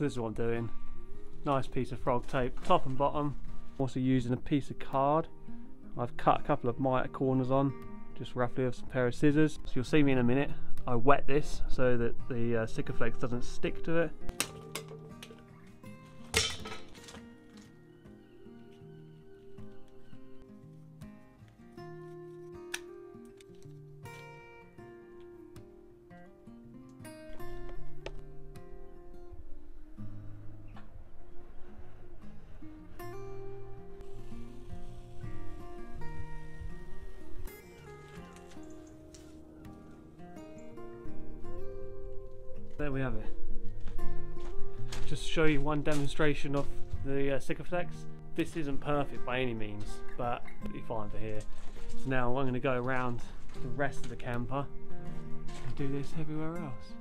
So this is what I'm doing. Nice piece of frog tape, top and bottom. Also using a piece of card. I've cut a couple of miter corners on, just roughly with a pair of scissors. So you'll see me in a minute. I wet this so that the uh, Sikaflex doesn't stick to it. There we have it. Just show you one demonstration of the uh, Sikaflex. This isn't perfect by any means, but pretty fine for here. So now I'm going to go around the rest of the camper and do this everywhere else.